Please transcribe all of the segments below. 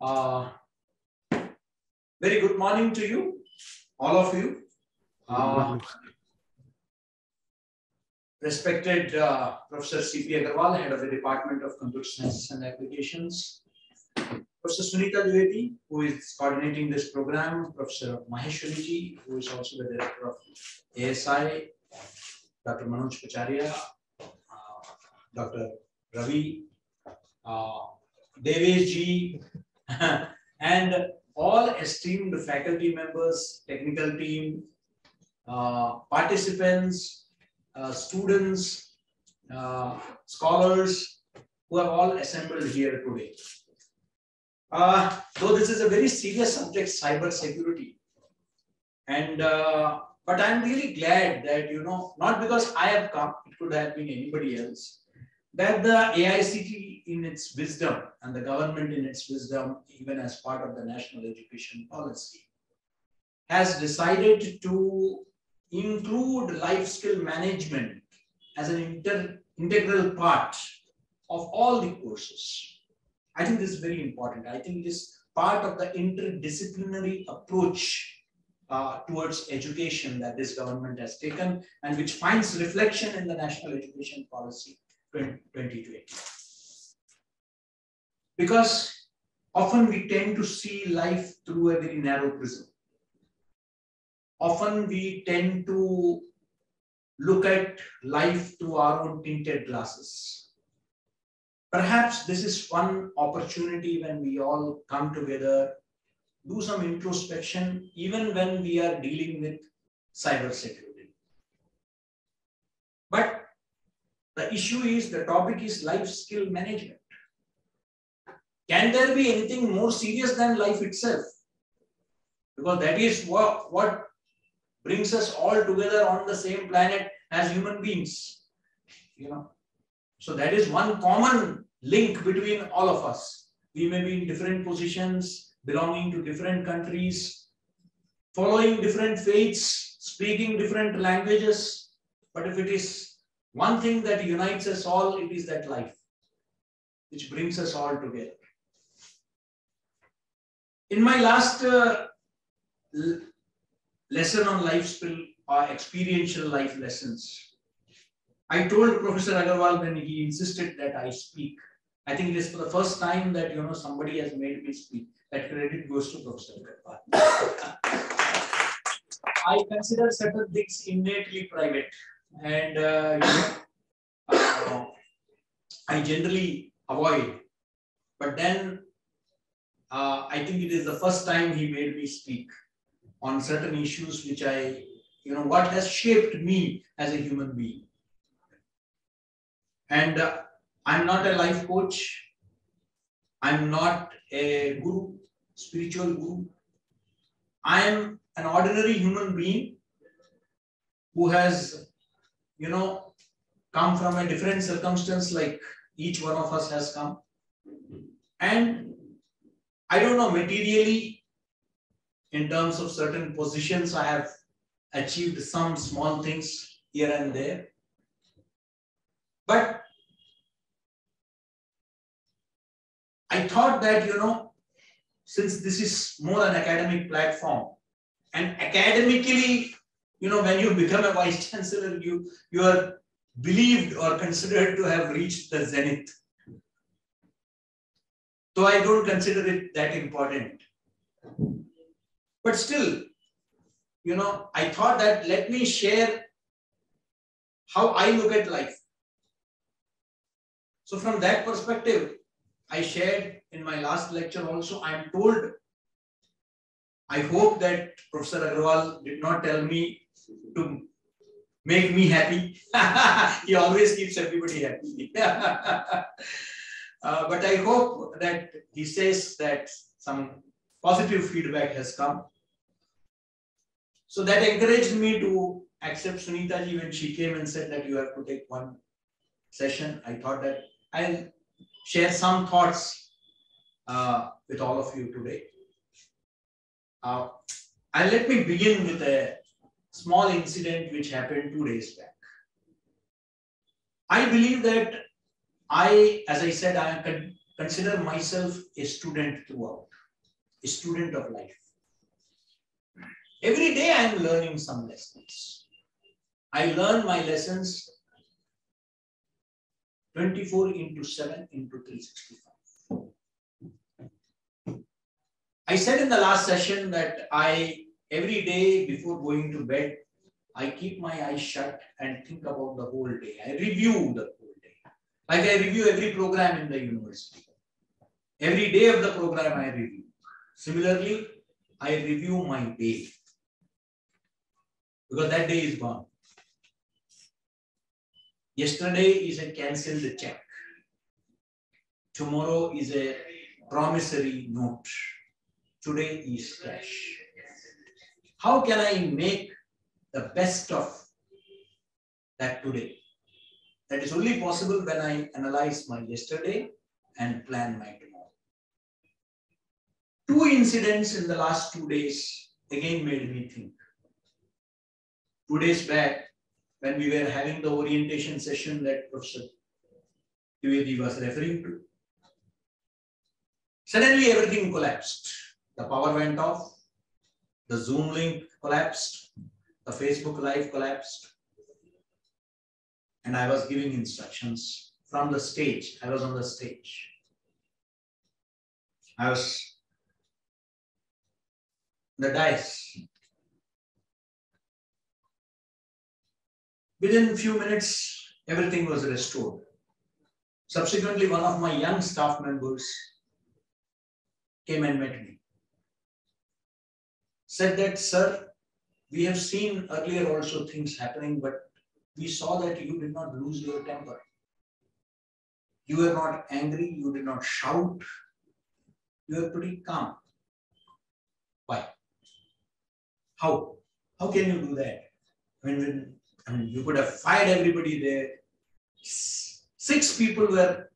Uh, very good morning to you, all of you. Uh, respected uh, Professor C.P. Agarwal, Head of the Department of Computer Science and Applications. Professor Sunita Dwivedi, who is coordinating this program. Professor Maheshwari who is also the Director of ASI. Dr. Manoj Pacharia, uh, Dr. Ravi, uh, Devesh and all esteemed faculty members, technical team, uh, participants, uh, students, uh, scholars who have all assembled here today. Uh, though this is a very serious subject, cyber security, and uh, but I'm really glad that you know not because I have come, it could have been anybody else, that the AICT in its wisdom and the government in its wisdom, even as part of the national education policy, has decided to include life skill management as an inter integral part of all the courses. I think this is very important. I think it is part of the interdisciplinary approach uh, towards education that this government has taken and which finds reflection in the national education policy 2020. Because often we tend to see life through a very narrow prism. Often we tend to look at life through our own tinted glasses. Perhaps this is one opportunity when we all come together, do some introspection, even when we are dealing with cyber security. But the issue is, the topic is life skill management. Can there be anything more serious than life itself? Because that is what, what brings us all together on the same planet as human beings. You know, so that is one common link between all of us. We may be in different positions, belonging to different countries, following different faiths, speaking different languages. But if it is one thing that unites us all, it is that life, which brings us all together. In my last uh, lesson on life skill or experiential life lessons, I told Professor Agarwal when he insisted that I speak, I think it is for the first time that you know somebody has made me speak. That credit goes to Professor Agarwal. I consider certain things innately private and uh, uh, I generally avoid. But then uh, I think it is the first time he made me speak on certain issues which I, you know, what has shaped me as a human being. And uh, I'm not a life coach. I'm not a guru, spiritual guru. I am an ordinary human being who has you know, come from a different circumstance like each one of us has come. And I don't know, materially, in terms of certain positions, I have achieved some small things here and there. But I thought that, you know, since this is more an academic platform, and academically you know, when you become a vice chancellor, you, you are believed or considered to have reached the zenith. So I don't consider it that important. But still, you know, I thought that let me share how I look at life. So from that perspective, I shared in my last lecture also, I am told, I hope that Professor Agarwal did not tell me to make me happy. he always keeps everybody happy. uh, but I hope that he says that some positive feedback has come. So that encouraged me to accept Sunita ji when she came and said that you have to take one session. I thought that I'll share some thoughts uh, with all of you today. Uh, and let me begin with a small incident which happened two days back. I believe that I, as I said, I consider myself a student throughout, a student of life. Every day I am learning some lessons. I learn my lessons 24 into 7 into 365. I said in the last session that I, every day before going to bed, I keep my eyes shut and think about the whole day. I review the. Like I review every program in the university. Every day of the program I review. Similarly, I review my day. Because that day is gone. Yesterday is a cancelled check. Tomorrow is a promissory note. Today is cash. How can I make the best of that today? That is only possible when I analyze my yesterday and plan my tomorrow. Two incidents in the last two days again made me think. Two days back, when we were having the orientation session that Professor Dwivedi was referring to. Suddenly everything collapsed. The power went off, the Zoom link collapsed, the Facebook Live collapsed, and I was giving instructions from the stage. I was on the stage. I was the dice Within a few minutes, everything was restored. Subsequently, one of my young staff members came and met me. Said that, sir, we have seen earlier also things happening, but we saw that you did not lose your temper. You were not angry, you did not shout, you were pretty calm. Why? How? How can you do that? When, when I mean, you could have fired everybody there. Six people were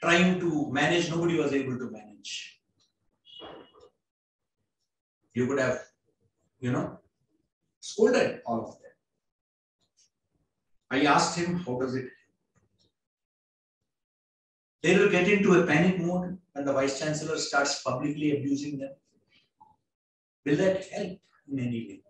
trying to manage, nobody was able to manage. You could have, you know, scolded all of them. I asked him, how does it they will get into a panic mode when the vice chancellor starts publicly abusing them. Will that help in any way?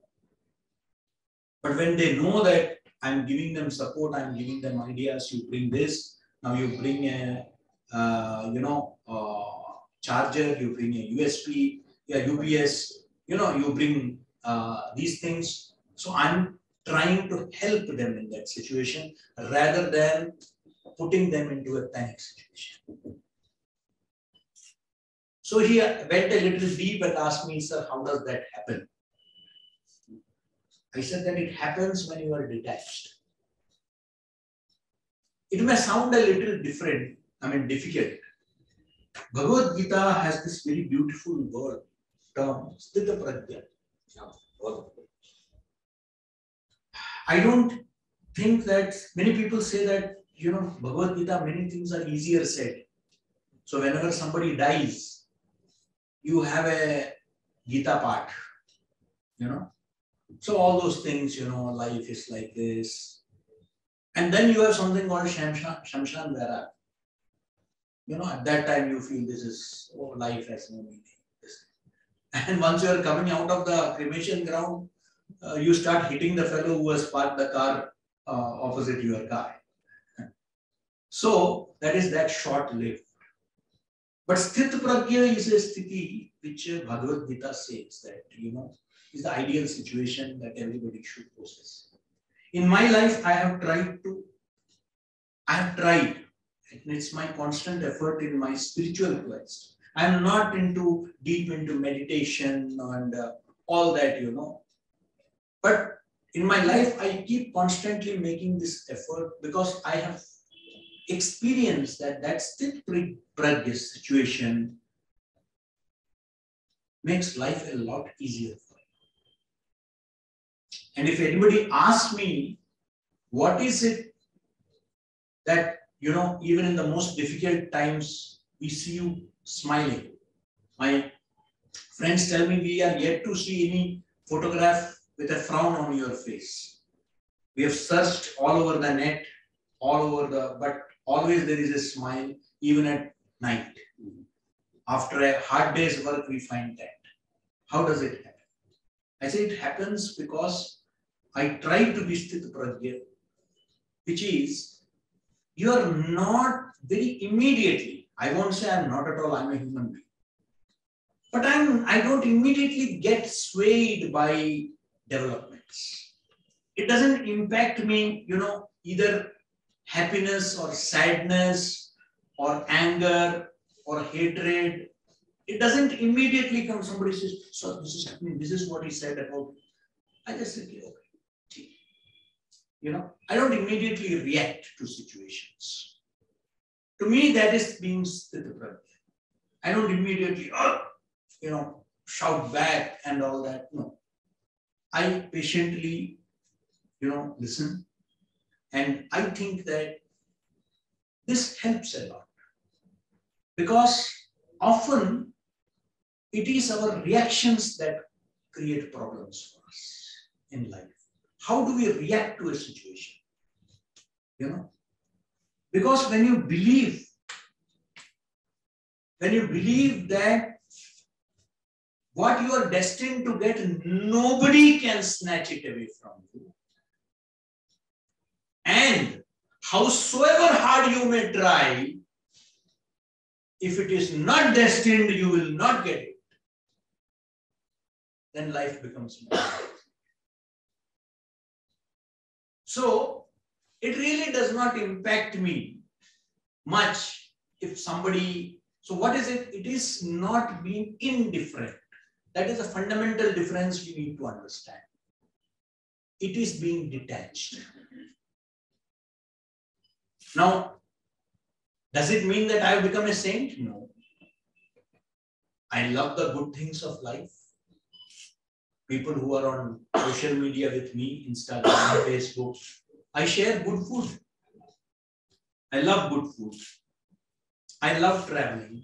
But when they know that I'm giving them support, I'm giving them ideas, you bring this, now you bring a, uh, you know, uh, charger, you bring a USB, yeah, UPS, you know, you bring uh, these things. So I'm trying to help them in that situation rather than putting them into a panic situation. So he went a little deep and asked me, sir, how does that happen? I said that it happens when you are detached. It may sound a little different, I mean difficult. Bhagavad Gita has this very beautiful word, term, Sthita Prajna. I don't think that many people say that, you know, Bhagavad Gita, many things are easier said. So whenever somebody dies, you have a Gita path, you know, so all those things, you know, life is like this. And then you have something called Shamshan, Shamshan Vara. You know, at that time you feel this is, oh, life has no meaning. And once you are coming out of the cremation ground, uh, you start hitting the fellow who has parked the car uh, opposite your car. So that is that short lived. But sthit pragya is a sthiti which Bhagavad Gita says that, you know, is the ideal situation that everybody should possess. In my life, I have tried to, I have tried, and it's my constant effort in my spiritual quest. I'm not into deep into meditation and uh, all that, you know. But in my life, I keep constantly making this effort because I have experienced that that sthit pragya situation makes life a lot easier and if anybody asks me, what is it that, you know, even in the most difficult times, we see you smiling? My friends tell me we are yet to see any photograph with a frown on your face. We have searched all over the net, all over the, but always there is a smile, even at night. After a hard day's work, we find that. How does it happen? I say it happens because I try to be sthit prajna, which is you are not very immediately. I won't say I'm not at all, I'm a human being. But I'm I don't immediately get swayed by developments. It doesn't impact me, you know, either happiness or sadness or anger or hatred. It doesn't immediately come. Somebody says, "So this is happening. This is what he said about." I just say, "Okay." You know, I don't immediately react to situations. To me, that is being sthita I don't immediately, oh, you know, shout back and all that. No. I patiently, you know, listen. And I think that this helps a lot. Because often it is our reactions that create problems for us in life. How do we react to a situation? You know? Because when you believe, when you believe that what you are destined to get, nobody can snatch it away from you. And howsoever hard you may try, if it is not destined, you will not get it. Then life becomes more. So, it really does not impact me much if somebody. So, what is it? It is not being indifferent. That is a fundamental difference you need to understand. It is being detached. Now, does it mean that I have become a saint? No. I love the good things of life. People who are on social media with me, Instagram, Facebook, I share good food. I love good food. I love traveling.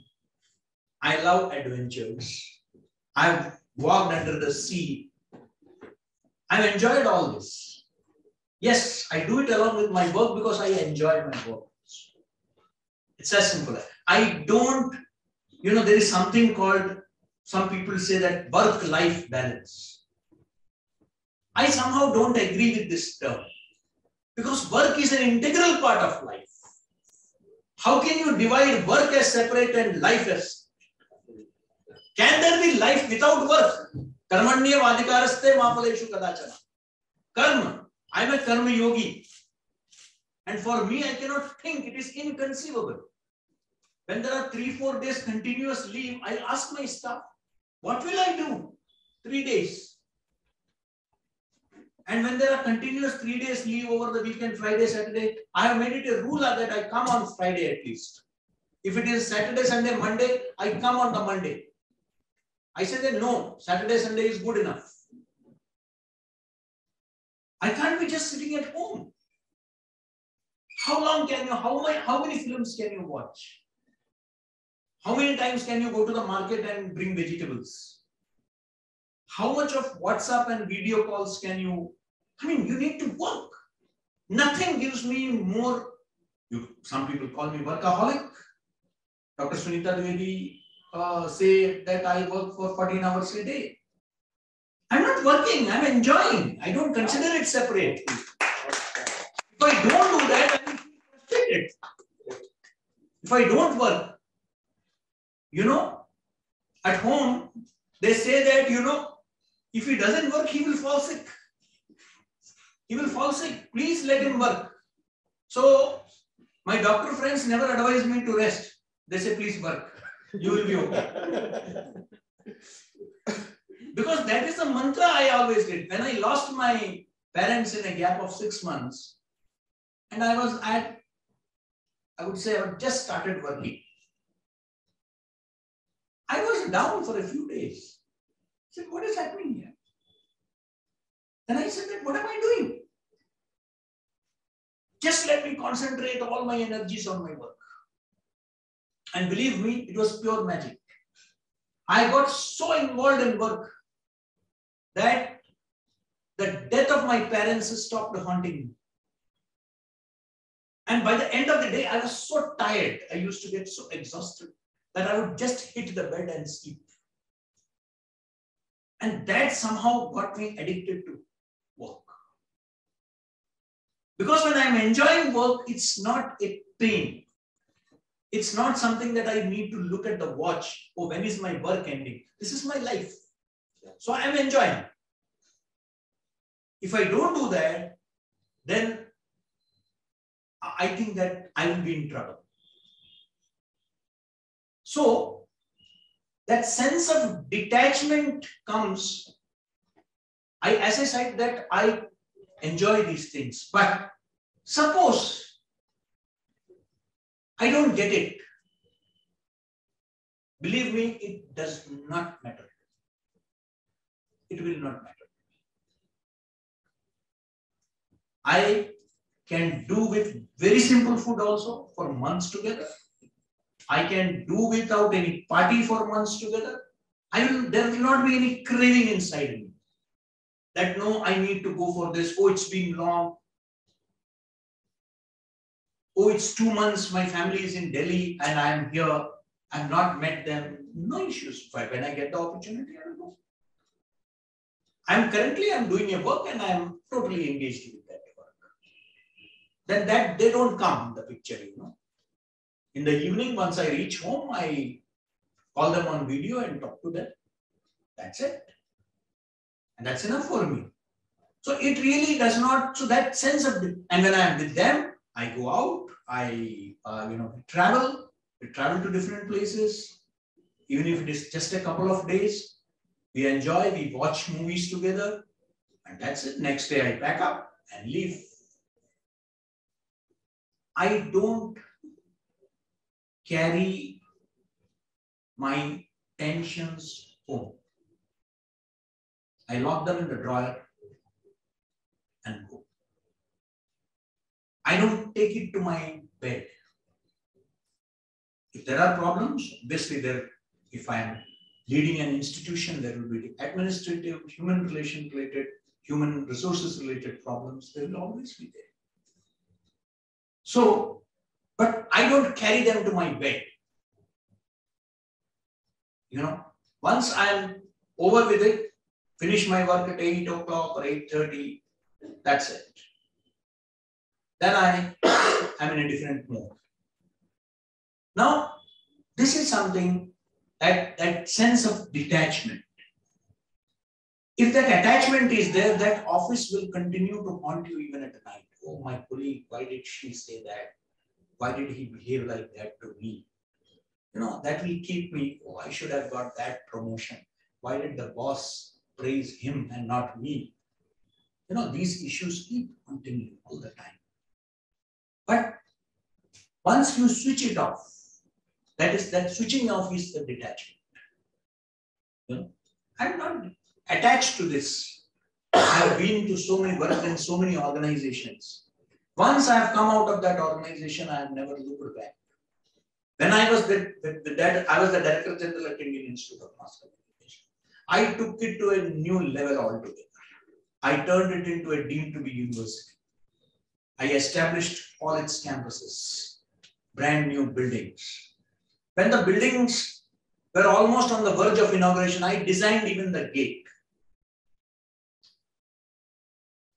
I love adventures. I've walked under the sea. I've enjoyed all this. Yes, I do it along with my work because I enjoy my work. It's as simple. As I don't, you know, there is something called, some people say that work life balance. I somehow don't agree with this term because work is an integral part of life. How can you divide work as separate and life as can there be life without work? Karmanya vadikaraste mapaleshu kadachana. Karma. I am a karma yogi. And for me, I cannot think. It is inconceivable. When there are three, four days continuous leave, I ask my staff, what will I do? Three days. And when there are continuous three days leave over the weekend, Friday, Saturday, I have made it a rule that I come on Friday at least. If it is Saturday, Sunday, Monday, I come on the Monday. I said that no, Saturday, Sunday is good enough. I can't be just sitting at home. How long can you, how many, how many films can you watch? How many times can you go to the market and bring vegetables? How much of WhatsApp and video calls can you, I mean, you need to work. Nothing gives me more, you, some people call me workaholic. Dr. Sunita Dwivedi uh, say that I work for 14 hours a day. I'm not working, I'm enjoying. I don't consider it separate. If I don't do that, I will feel frustrated. If I don't work, you know, at home, they say that, you know, if he doesn't work, he will fall sick. He will fall sick. Please let him work. So, my doctor friends never advise me to rest. They say, please work you will be okay. because that is the mantra I always did. When I lost my parents in a gap of six months, and I was at, I would say I just started working. I was down for a few days. I said, what is happening here? Then I said what am I doing? Just let me concentrate all my energies on my work. And believe me, it was pure magic. I got so involved in work that the death of my parents stopped haunting me. And by the end of the day, I was so tired. I used to get so exhausted that I would just hit the bed and sleep. And that somehow got me addicted to work. Because when I'm enjoying work, it's not a pain. It's not something that I need to look at the watch. Oh, when is my work ending? This is my life. So I'm enjoying. If I don't do that, then I think that I will be in trouble. So that sense of detachment comes. I, as I said, that I enjoy these things, but suppose I don't get it. Believe me, it does not matter. It will not matter. I can do with very simple food also for months together. I can do without any party for months together. I will, there will not be any craving inside me. That no, I need to go for this. Oh, it's been long. Oh, it's two months. My family is in Delhi and I am here. I've not met them. No issues. When I get the opportunity, I will go. I'm currently I'm doing a work and I'm totally engaged with that work. then that they don't come in the picture, you know. In the evening, once I reach home, I call them on video and talk to them. That's it. And that's enough for me. So it really does not, so that sense of, and when I am with them, I go out, I, uh, you know, travel, we travel to different places, even if it is just a couple of days, we enjoy, we watch movies together, and that's it. Next day I pack up and leave I don't carry my tensions home. I lock them in the drawer and go. I don't take it to my bed. If there are problems, obviously there, if I am leading an institution, there will be administrative, human relation related, human resources related problems. They will always be there. So, but I don't carry them to my bed. You know, once I'm over with it, finish my work at 8 o'clock or 8.30, that's it. Then I am in a different mode. Now, this is something that, that sense of detachment. If that attachment is there, that office will continue to haunt you even at night oh, my colleague, why did she say that? Why did he behave like that to me? You know, that will keep me, oh, I should have got that promotion. Why did the boss praise him and not me? You know, these issues keep continuing all the time. But once you switch it off, that is that switching off is the detachment. You know, I'm not attached to this I have been to so many work in so many organizations. Once I have come out of that organization, I have never looked back. When I was the, the, the I was the Director General at Indian Institute of Mass Communication. I took it to a new level altogether. I turned it into a deemed to be university. I established all its campuses, brand new buildings. When the buildings were almost on the verge of inauguration, I designed even the gate.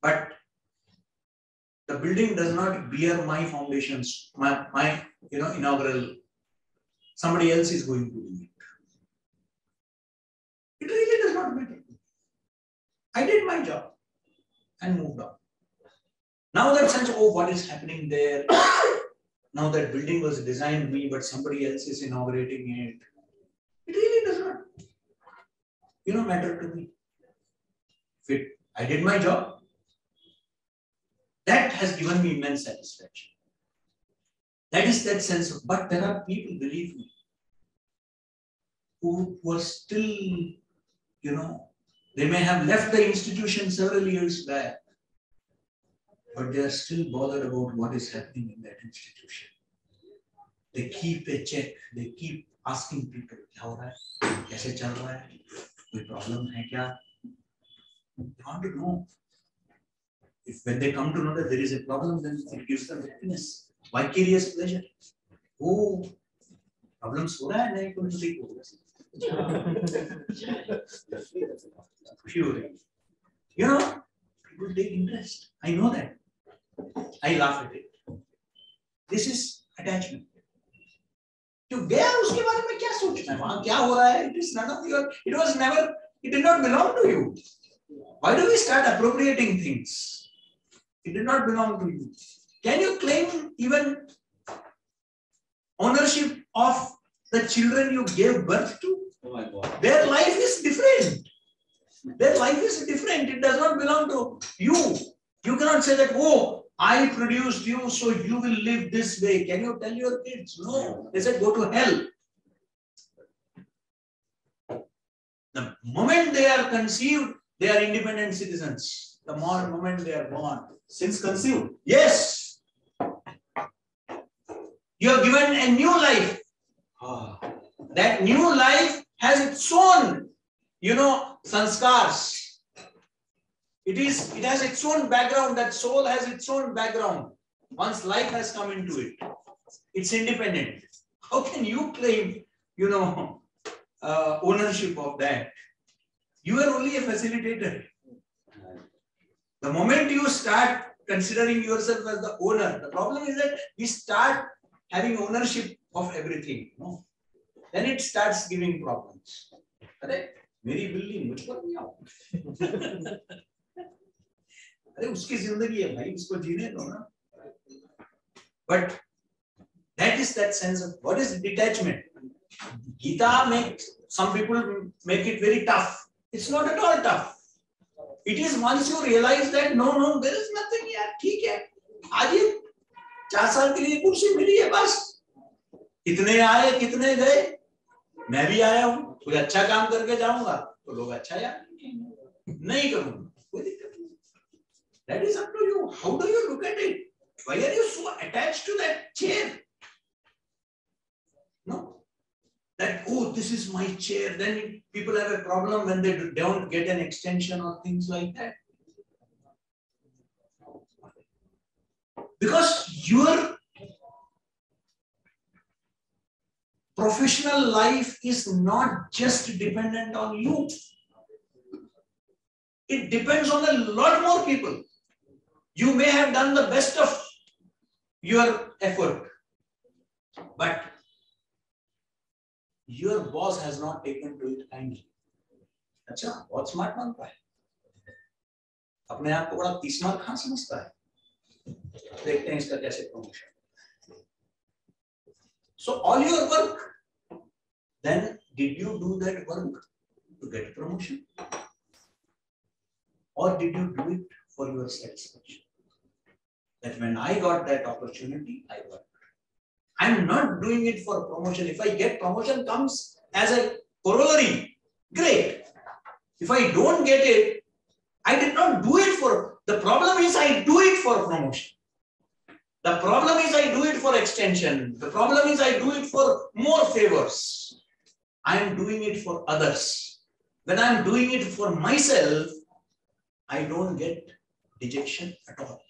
But the building does not bear my foundations, my, my you know, inaugural. Somebody else is going to do it. It really does not matter. I did my job and moved on. Now that sense, oh, what is happening there? now that building was designed me, but somebody else is inaugurating it. It really does not, you know, matter to me. If it, I did my job, that has given me immense satisfaction. That is that sense of, but there are people, believe me, who were still, you know, they may have left the institution several years back, but they are still bothered about what is happening in that institution. They keep a check, they keep asking people, क्या हो रहा है कैसे चल रहा है कोई problem है क्या they want to know if when they come to know that there is a problem, then it gives them happiness. vicarious pleasure. Oh, problems हो रहा है नहीं तो ठीक हो रही you know people take interest i know that i laugh at it this is attachment तो गया उसके बारे में क्या सोचना है वहां क्या हो रहा है it is not of your it was never it did not belong to you why do we start appropriating things it did not belong to you can you claim even ownership of the children you gave birth to Oh my God. their life is different their life is different it does not belong to you you cannot say that oh I produced you, so you will live this way. Can you tell your kids? No. They said, go to hell. The moment they are conceived, they are independent citizens. The more moment they are born. Since conceived. Yes. You are given a new life. Ah. That new life has its own, you know, sanskars. It is, it has its own background. That soul has its own background. Once life has come into it, it's independent. How can you claim, you know, uh, ownership of that? You are only a facilitator. The moment you start considering yourself as the owner, the problem is that we start having ownership of everything. No? Then it starts giving problems. अरे मेरी बिल्ली मुझ पर नहीं आओ अरे उसकी ज़िंदगी है भाई, उसको जीने दो ना। But that is that sense of what is detachment Gita make some people make it very tough. It's not at all tough. It is once you realize that, no no, there is nothing यार, ठीक है। आज ये चार साल के लिए कुर्सी मिली है बस। कितने आए, कितने गए? मैं भी आया हूँ, कोई अच्छा काम करके जाऊँगा तो लोग अच्छा यार। नहीं करूँगा। That is up to you. How do you look at it? Why are you so attached to that chair? No. That, oh, this is my chair. Then people have a problem when they don't get an extension or things like that. Because your professional life is not just dependent on you. It depends on a lot more people. You may have done the best of your effort, but your boss has not taken to it kindly. अच्छा बहुत smart बनता है अपने आप को बड़ा तीसरा कहां समझता है देखते हैं इसका कैसे promotion so all your work then did you do that work to get promotion or did you do it for your satisfaction? That when I got that opportunity, I worked. I'm not doing it for promotion. If I get promotion comes as a corollary, great. If I don't get it, I did not do it for, the problem is I do it for promotion. The problem is I do it for extension. The problem is I do it for more favors. I am doing it for others. When I am doing it for myself, I don't get dejection at all.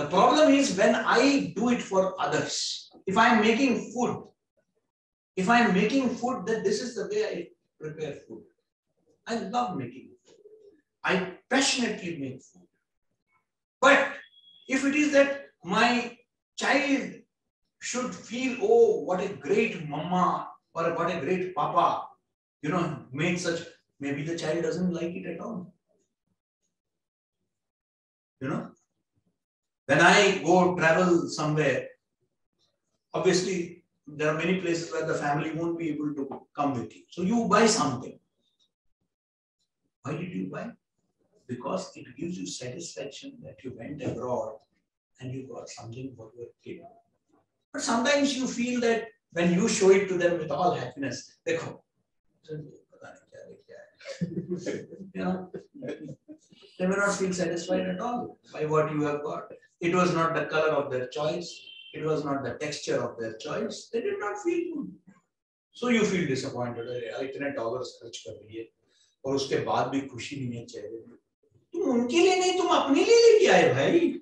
The problem is when I do it for others. If I am making food, if I am making food, then this is the way I prepare food. I love making food. I passionately make food. But if it is that my child should feel, oh, what a great mama or what a great papa, you know, made such, maybe the child doesn't like it at all. You know, when I go travel somewhere, obviously there are many places where the family won't be able to come with you. So you buy something. Why did you buy? Because it gives you satisfaction that you went abroad and you got something for your kid. But sometimes you feel that when you show it to them with all happiness, they go, you know, they may not feel satisfied at all by what you have got. It was not the color of their choice. It was not the texture of their choice. They did not feel good. So you feel disappointed. अरे इतने dollars खर्च कर दिए और उसके बाद भी खुशी नहीं है चेहरे में तुम उनके लिए नहीं तुम अपने लिए लेके आए भाई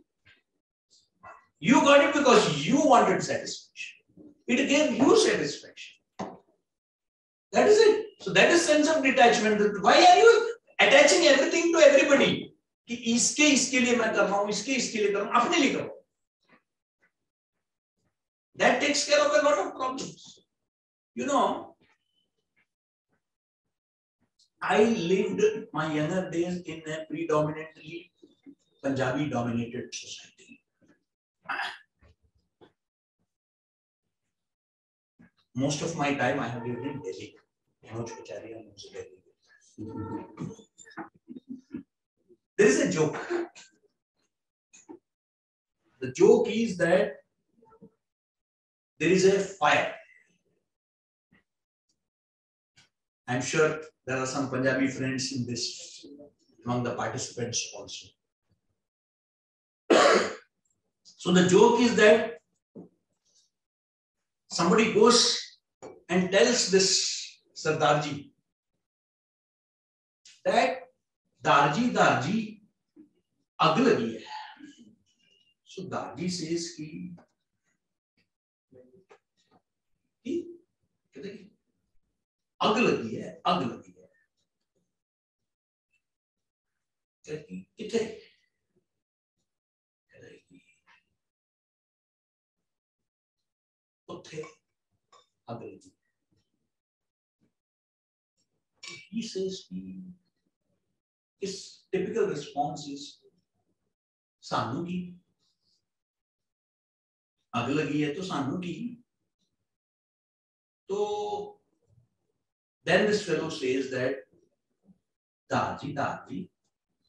You got it because you wanted satisfaction. It gave you satisfaction. That is it. So that is sense of detachment. Why are you attaching everything to everybody? कि इसके इसके लिए मैं कर रहा हूँ इसके इसके लिए कर रहा हूँ अपने लिए करो that takes care of a lot of problems you know i lived my younger days in a predominantly punjabi dominated society most of my time i have lived in delhi there is a joke. The joke is that there is a fire. I'm sure there are some Punjabi friends in this among the participants also. so the joke is that somebody goes and tells this Sardarji that दारजी दारजी अग लगी है सो दारजी से इसकी अग लगी है अग लगी है कितने ਉੱਥੇ ਅਗ he says he his typical response is ਸਾਨੂੰ ਕੀ ਅੱਗ ਲੱਗੀ ਹੈ ਤਾਂ ਸਾਨੂੰ ਕੀ तो then this fellow says that ਦਾਜੀ ਦਾਜੀ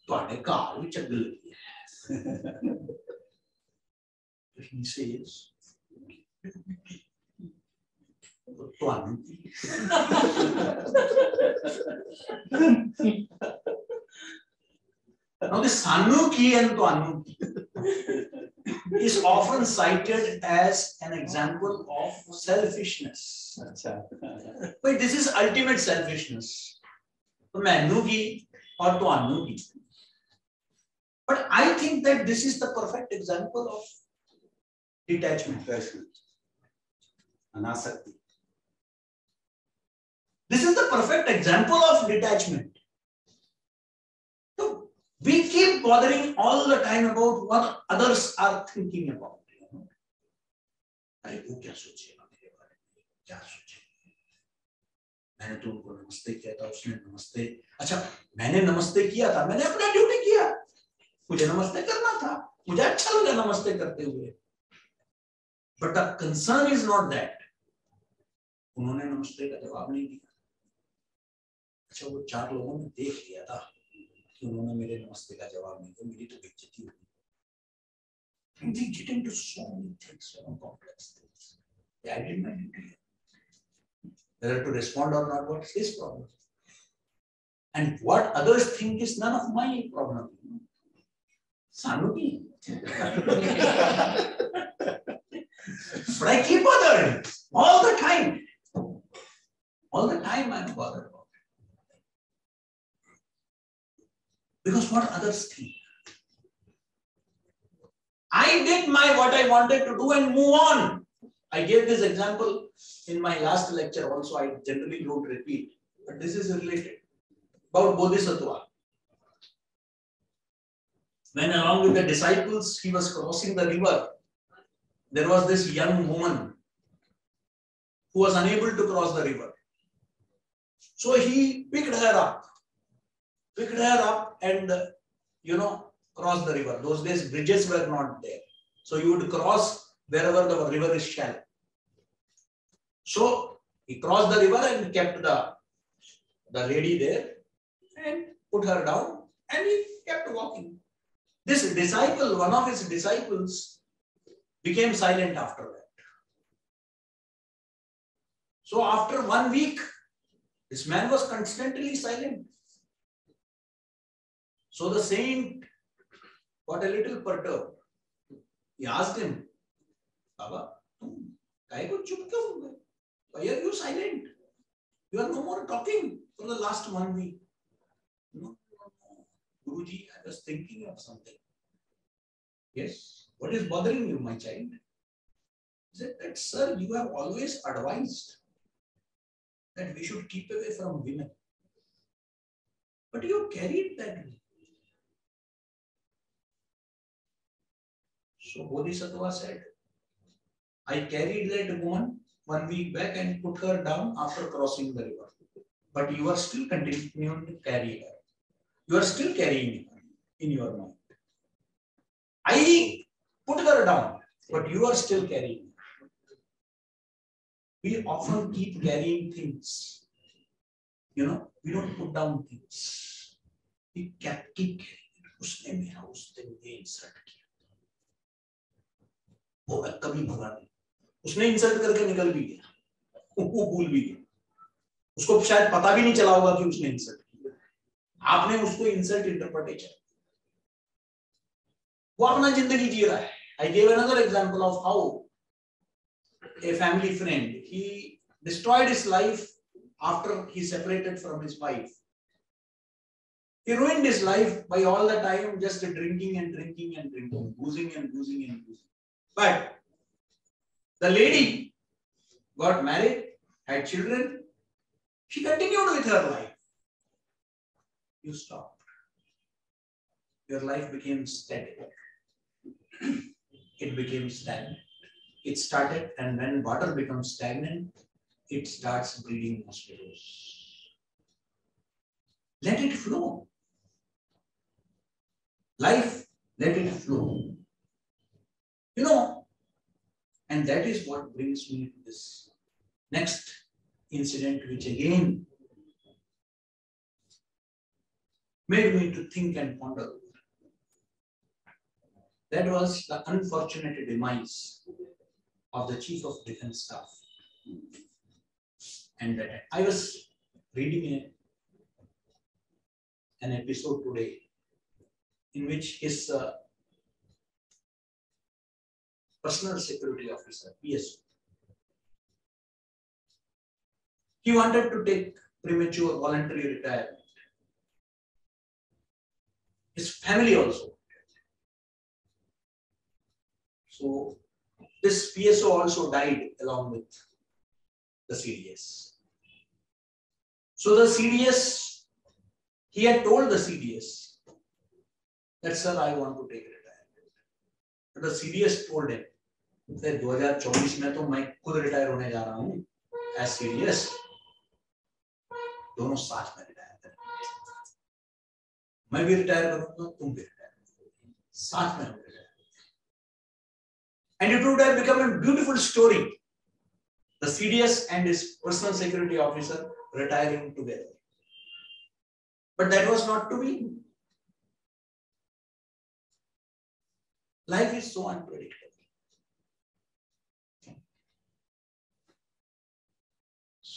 ਤੁਹਾਡੇ ਘਰ ਵਿੱਚ ਅੱਗ ਲੱਗੀ ਹੈ he says the the Sanuki and is often cited as an example of selfishness. But this is ultimate selfishness. Manuki or Twanuki. But I think that this is the perfect example of detachment. Anasakti. This is the perfect example of detachment. We keep bothering all the time about what others are thinking about. अरे, वो क्या सोचेगा मेरे बारे में क्या सोचेगा मैंने तो उनको नमस्ते किया था, उसने नमस्ते। अच्छा मैंने नमस्ते किया था, मैंने अपना ड्यूटी किया। मुझे नमस्ते करना था। मुझे अच्छा लगा नमस्ते करते हुए। But the concern is not that उन्होंने नमस्ते का जवाब नहीं दिया। अच्छा वो चार लोगों ने देख लिया था कि उन्होंने मेरे नमस्ते का जवाब नहीं दिया मेरी तो बेइज्जती हुई And they get into so many things, you know, complex things. Yeah, I did my duty. Whether to respond or not, what's his problem? And what others think is none of my problem. Sanuki. but I keep bothering all the time. All the time I'm bothered Because what others think. I did my what I wanted to do and move on. I gave this example in my last lecture also. I generally don't repeat, but this is related about Bodhisattva. When along with the disciples, he was crossing the river, there was this young woman who was unable to cross the river. So he picked her up picked her up and, uh, you know, cross the river. Those days, bridges were not there. So you would cross wherever the river is shallow. So he crossed the river and kept the, the lady there and put her down and he kept walking. This disciple, one of his disciples, became silent after that. So after one week, this man was constantly silent. So the saint got a little perturbed. He asked him, Baba, why are you silent? You are no more talking for the last one week. No, no, no. Guruji, I was thinking of something. Yes. What is bothering you, my child? He said that, sir, you have always advised that we should keep away from women. But you carried that. So Bodhisattva said, I carried that woman one week back and put her down after crossing the river. But you are still continuing to carry her. You are still carrying her in your mind. I put her down, but you are still carrying her. We often keep carrying things. You know, we don't put down things. We keep carrying. उसने मेरा उस दिन ये insult किया वो कभी भगा नहीं। उसने इंसल्ट करके निकल भी गया। वो भूल भी गया। उसको शायद पता भी नहीं चला होगा कि उसने इंसल्ट किया। आपने उसको इंसल्ट इंटरप्रिटेशन वो अपना ज़िंदगी जी रहा है। I gave another example of how a family friend he destroyed his life after he separated from his wife He ruined his life by all the time just drinking and drinking and drinking, boozing and boozing and boozing. But the lady got married, had children. She continued with her life. You stopped. Your life became stagnant. it became stagnant. It started, and when water becomes stagnant, it starts breeding mosquitoes. Let it flow. Life, let it flow. You know, and that is what brings me to this next incident, which again made me to think and ponder. That was the unfortunate demise of the Chief of Defense Staff. And that I was reading a, an episode today in which his uh, personal security officer, PSO. He wanted to take premature voluntary retirement. His family also. So this PSO also died along with the CDS. So the CDS, he had told the CDS that, sir, I want to take retirement. But the CDS told him, हज़ार चौबीस में तो मैं खुद retire होने जा रहा हूँ एस सी डी एस दोनों साथ में रिटायर कर मैं भी रिटायर करूँगा, तुम भी रिटायर साथ में and you would become a beautiful story the C D S and his personal security officer retiring together but that was not to be life is so unpredictable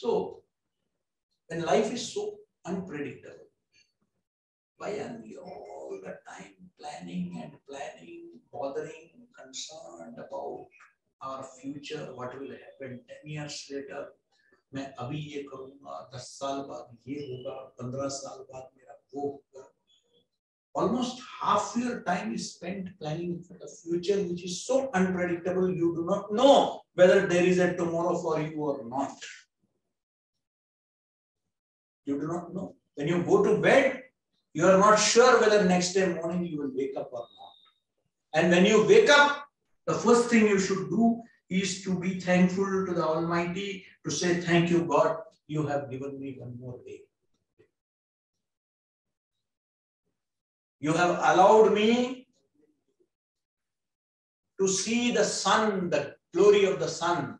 So, when life is so unpredictable, why are we all the time planning and planning, bothering, concerned about our future, what will happen 10 years later? मैं अभी ये करूंगा दस साल बाद ये होगा पंद्रह साल बाद मेरा वो होगा almost half your time is spent planning for the future which is so unpredictable you do not know whether there is a tomorrow for you or not you do not know. When you go to bed, you are not sure whether next day morning you will wake up or not. And when you wake up, the first thing you should do is to be thankful to the Almighty, to say, Thank you, God, you have given me one more day. You have allowed me to see the sun, the glory of the sun,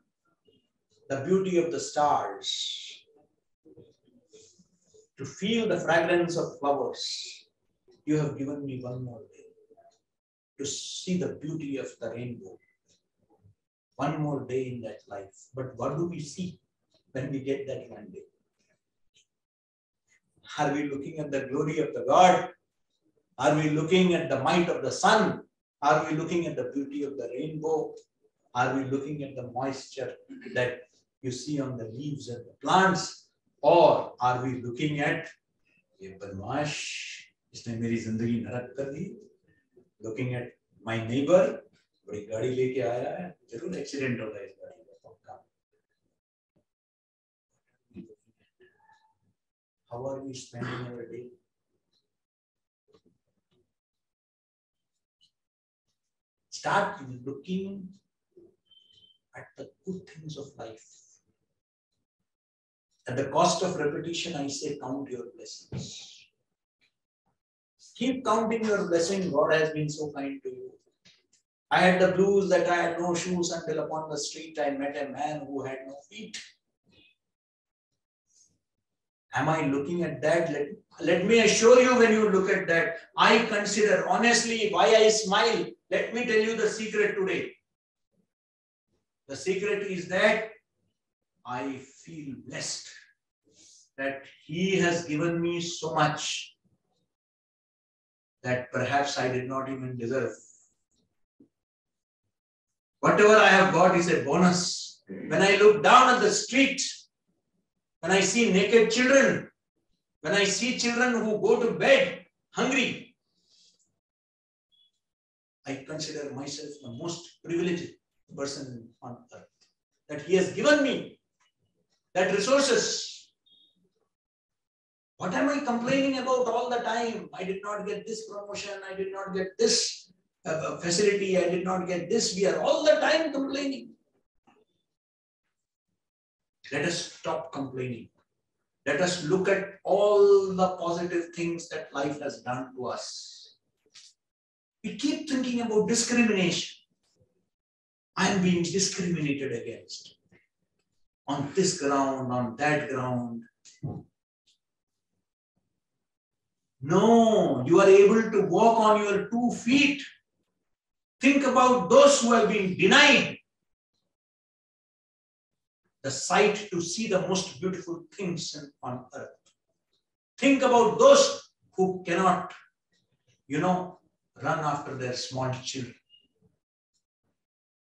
the beauty of the stars to feel the fragrance of flowers. You have given me one more day to see the beauty of the rainbow. One more day in that life. But what do we see when we get that one day? Are we looking at the glory of the God? Are we looking at the might of the sun? Are we looking at the beauty of the rainbow? Are we looking at the moisture that you see on the leaves and the plants? और are we looking at, ये बदमाश इसने मेरी ज़िंदगी नरक कर दी looking at my neighbour बड़ी गाड़ी लेके आया है ज़रूर एक्सीडेंट होगा इस गाड़ी का पक्का How are we spending our day? Start looking at the good things of life. At the cost of repetition, I say count your blessings. Keep counting your blessings. God has been so kind to you. I had the blues that I had no shoes until upon the street I met a man who had no feet. Am I looking at that? Let, let me assure you when you look at that, I consider honestly why I smile. Let me tell you the secret today. The secret is that I feel blessed that He has given me so much that perhaps I did not even deserve. Whatever I have got is a bonus. When I look down at the street, when I see naked children, when I see children who go to bed hungry, I consider myself the most privileged person on earth. That He has given me that resources. What am I complaining about all the time? I did not get this promotion, I did not get this uh, facility, I did not get this. We are all the time complaining. Let us stop complaining. Let us look at all the positive things that life has done to us. We keep thinking about discrimination. I am being discriminated against on this ground, on that ground. No, you are able to walk on your two feet. Think about those who have been denied the sight to see the most beautiful things on earth. Think about those who cannot, you know, run after their small children.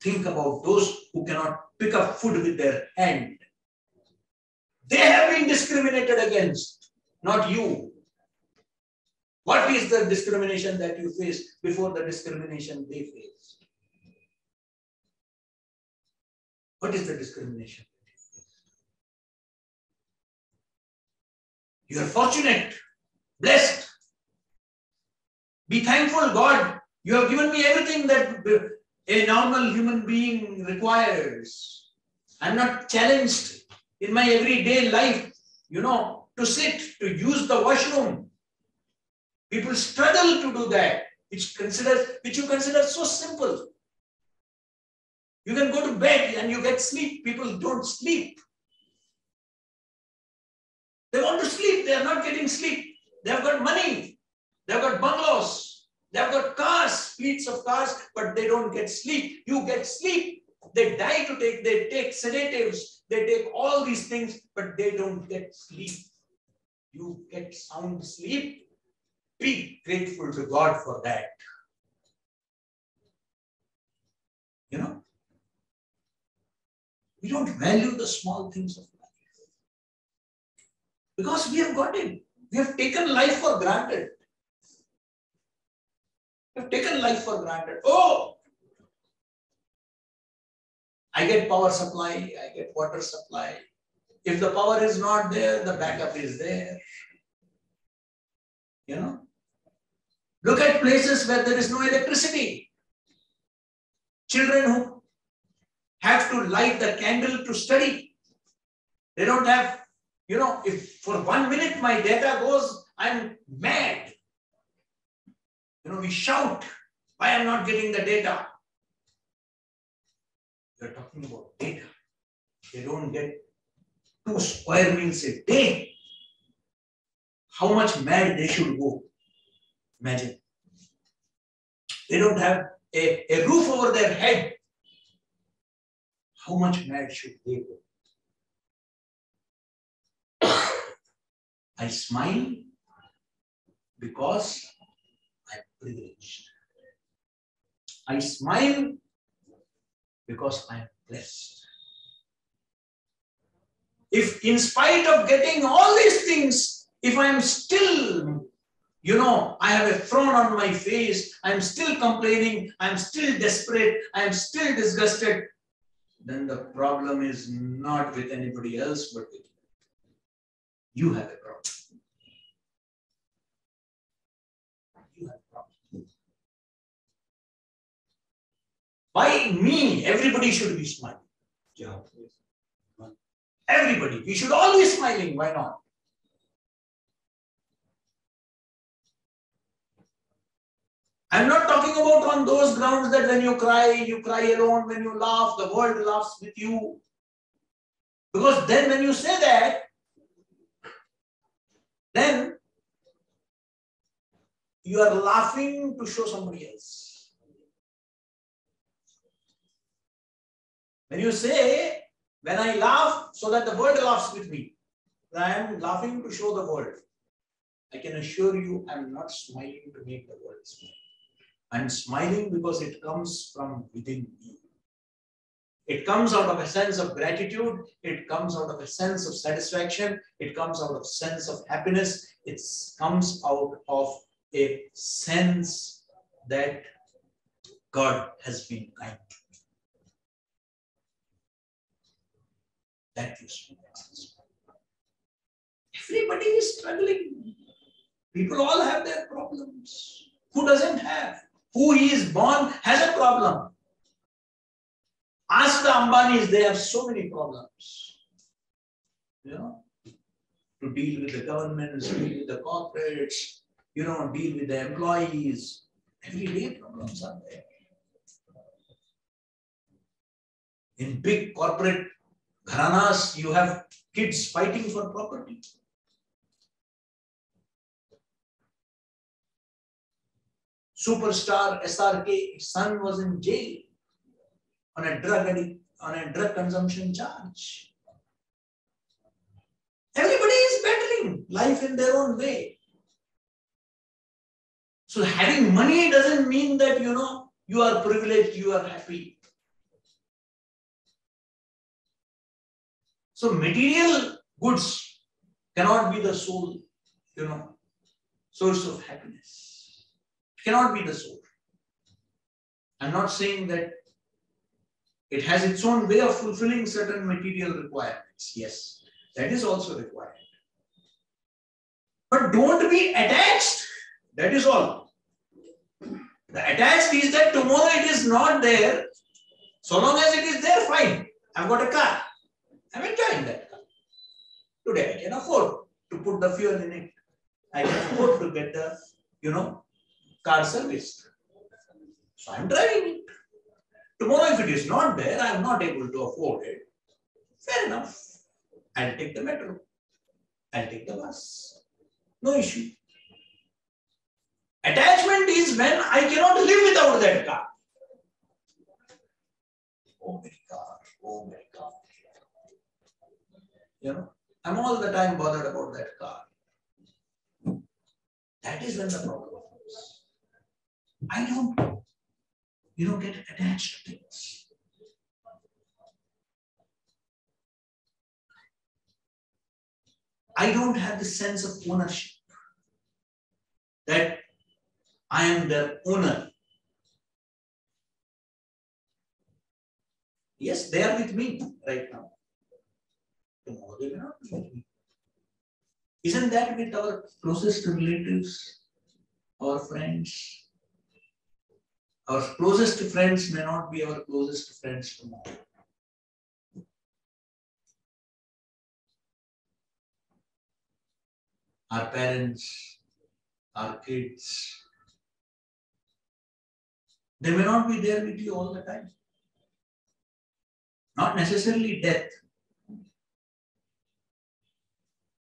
Think about those who cannot pick up food with their hand. They have been discriminated against, not you. What is the discrimination that you face before the discrimination they face? What is the discrimination? You are fortunate, blessed. Be thankful, God. You have given me everything that a normal human being requires. I'm not challenged in my everyday life, you know, to sit, to use the washroom. People struggle to do that, which consider which you consider so simple. You can go to bed and you get sleep. People don't sleep. They want to sleep. They are not getting sleep. They have got money. They have got bungalows. They have got cars, fleets of cars, but they don't get sleep. You get sleep. They die to take, they take sedatives, they take all these things, but they don't get sleep. You get sound sleep. Be grateful to God for that. You know, we don't value the small things of life because we have got it. We have taken life for granted. We have taken life for granted. Oh, I get power supply, I get water supply. If the power is not there, the backup is there. You know? Look at places where there is no electricity. Children who have to light the candle to study. They don't have, you know, if for one minute my data goes, I'm mad. You know, we shout, why I'm not getting the data. You're talking about data. They don't get two square meals a day. How much mad they should go. Imagine. They don't have a, a roof over their head. How much mad should they go? I smile because I'm privileged. I smile because I am blessed. If, in spite of getting all these things, if I am still, you know, I have a frown on my face, I'm still complaining, I'm still desperate, I'm still disgusted, then the problem is not with anybody else but with you. You have a problem. You have a problem. By me, everybody should be smiling. Everybody. We should all be smiling. Why not? I'm not talking about on those grounds that when you cry, you cry alone. When you laugh, the world laughs with you. Because then when you say that, then you are laughing to show somebody else. When you say, when I laugh so that the world laughs with me, I am laughing to show the world. I can assure you I'm not smiling to make the world smile. I'm smiling because it comes from within me. It comes out of a sense of gratitude. It comes out of a sense of satisfaction. It comes out of a sense of happiness. It comes out of a sense that God has been kind to That Everybody is struggling. People all have their problems. Who doesn't have? who is born has a problem. Ask the Ambanis, they have so many problems. You know, to deal with the governments, deal with the corporates, you know, deal with the employees. Everyday problems are there. In big corporate gharanas, you have kids fighting for property. superstar SRK, his son was in jail on a drug addict, on a drug consumption charge. Everybody is battling life in their own way. So having money doesn't mean that you know you are privileged, you are happy. So material goods cannot be the sole, you know, source of happiness It cannot be the soul. I'm not saying that it has its own way of fulfilling certain material requirements. Yes, that is also required. But don't be attached. That is all. The attached is that tomorrow it is not there. So long as it is there, fine. I've got a car. I'm enjoying that car. Today I can afford to put the fuel in it. I can afford to get the, you know, car serviced. So I'm driving it. Tomorrow, if it is not there, I'm not able to afford it. Fair enough. I'll take the metro. I'll take the bus. No issue. Attachment is when I cannot live without that car. Oh my car, oh my. You know, I'm all the time bothered about that car. That is when the problem comes. I don't, you don't get attached to things. I don't have the sense of ownership that I am the owner. Yes, they are with me right now. Tomorrow may not be. Isn't that with our closest relatives, our friends, our closest friends may not be our closest friends tomorrow. Our parents, our kids, they may not be there with you all the time. Not necessarily death.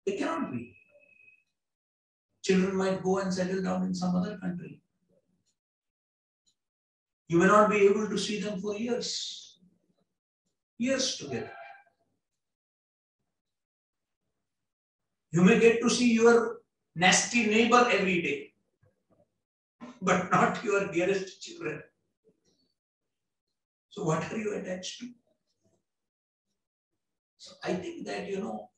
They cannot be. Children might go and settle down in some other country. You may not be able to see them for years, years together. You may get to see your nasty neighbor every day, but not your dearest children. So, what are you attached to? So, I think that, you know,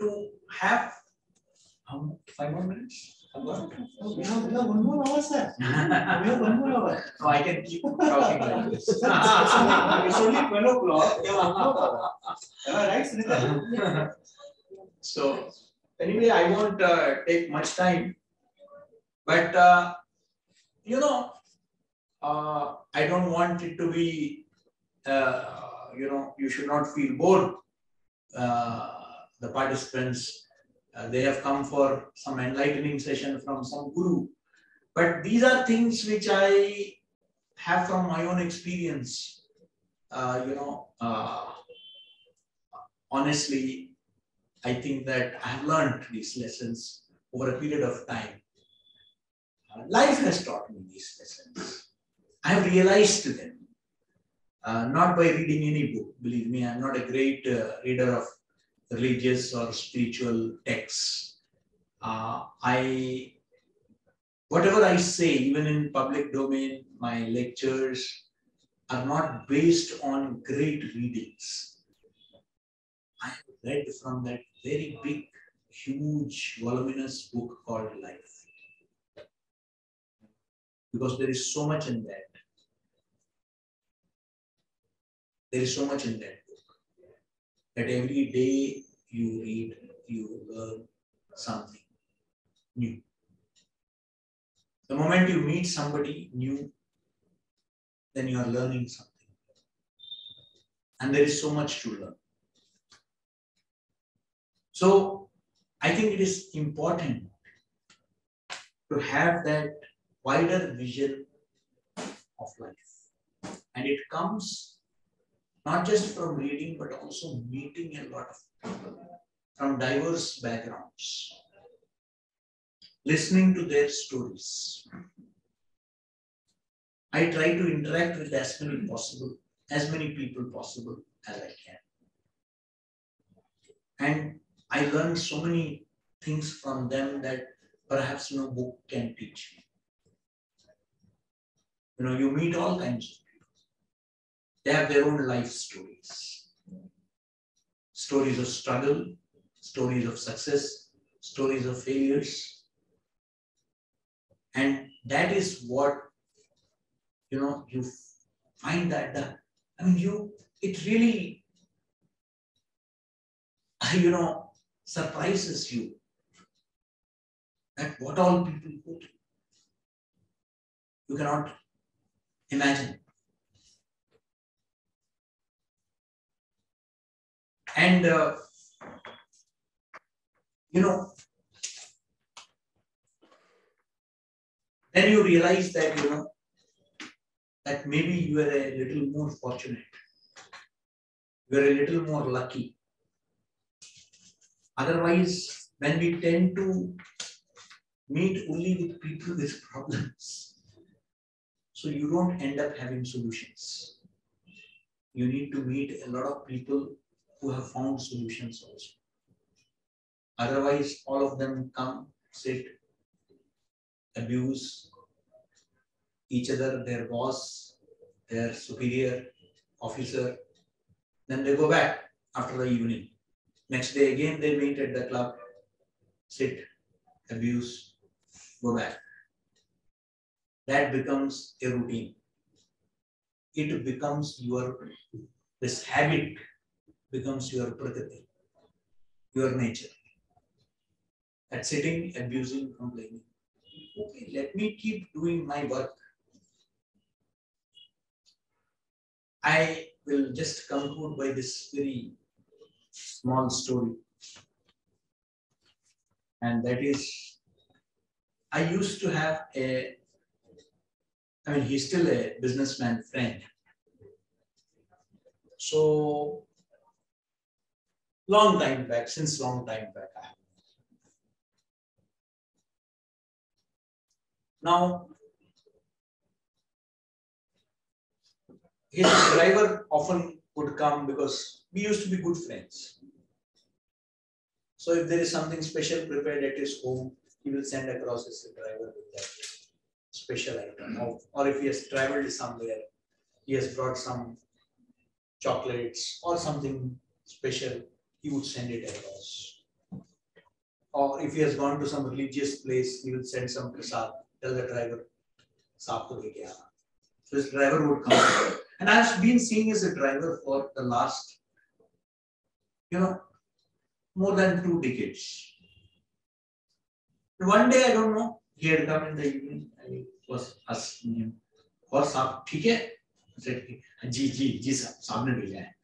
to have Um, five more minutes? We have, we have one more hour, sir. We have one more hour. No, I can keep talking like this. It's only it's only twelve o'clock. We have one more hour. Am I right, Sunita? So anyway, I won't uh, take much time. But uh, you know, uh, I don't want it to be, uh, you know, you should not feel bored. Uh, the participants, uh, they have come for some enlightening session from some guru. But these are things which I have from my own experience. Uh, you know, uh, honestly, I think that I have learned these lessons over a period of time. Uh, life has taught me these lessons. I have realized them, uh, not by reading any book. Believe me, I'm not a great uh, reader of religious or spiritual texts. Uh, I, whatever I say, even in public domain, my lectures are not based on great readings. I read from that very big, huge, voluminous book called Life. Because there is so much in that. There is so much in that that every day you read, you learn something new. The moment you meet somebody new, then you are learning something. And there is so much to learn. So I think it is important to have that wider vision of life. And it comes not just from reading, but also meeting a lot of people from diverse backgrounds, listening to their stories. I try to interact with as many possible, as many people possible as I can. And I learned so many things from them that perhaps no book can teach me. You know, you meet all kinds of. They have their own life stories. Stories of struggle, stories of success, stories of failures. And that is what, you know, you find that, the, I mean, you, it really, you know, surprises you that what all people. You cannot imagine. And uh, you know, then you realize that you know that maybe you are a little more fortunate, you are a little more lucky. Otherwise, when we tend to meet only with people with problems, so you don't end up having solutions. You need to meet a lot of people who have found solutions also. Otherwise, all of them come, sit, abuse each other, their boss, their superior, officer. Then they go back after the evening. Next day again they meet at the club, sit, abuse, go back. That becomes a routine. It becomes your, this habit becomes your prakriti, your nature. That sitting, abusing, complaining. Okay, let me keep doing my work. I will just conclude by this very small story. And that is, I used to have a, I mean, he's still a businessman friend. So, long time back, since long time back. Now, his driver often would come because we used to be good friends. So if there is something special prepared at his home, he will send across his driver with that special item. Or if he has traveled somewhere, he has brought some chocolates or something special, he would send it across. or if he has gone to some religious place, he will send some prasad, tell the driver, saap ko deke aana. So his driver would come. And I've been seeing as a driver for the last, you know, more than two decades. One day, I don't know, he had come in the evening and he was asking him, और साहब ठीक है जी जी जी साहब सामने भेजा है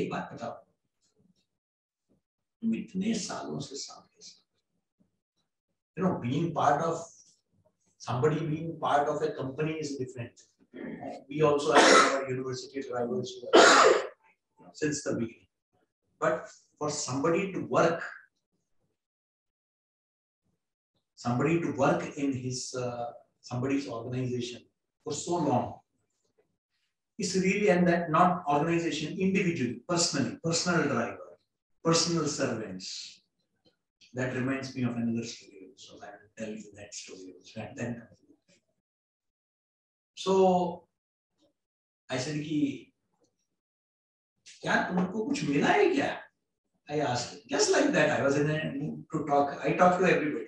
एक बात बताओ तुम इतने सालों से साथ you know being part of somebody being part of a company is different we also have our university drivers since the beginning but for somebody to work somebody to work in his uh, somebody's organization for so long is really and that not organization individually personally personal driver personal servants that reminds me of another story so i will tell you that story and then so i said ki क्या तुमको कुछ मिला है क्या I asked, just like that, I was in a mood to talk. I talk to everybody.